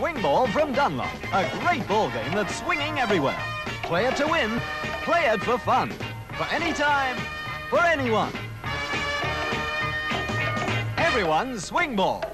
Swingball from Dunlop. A great ball game that's swinging everywhere. Play it to win. Play it for fun. For any time, for anyone. Everyone, Swingball.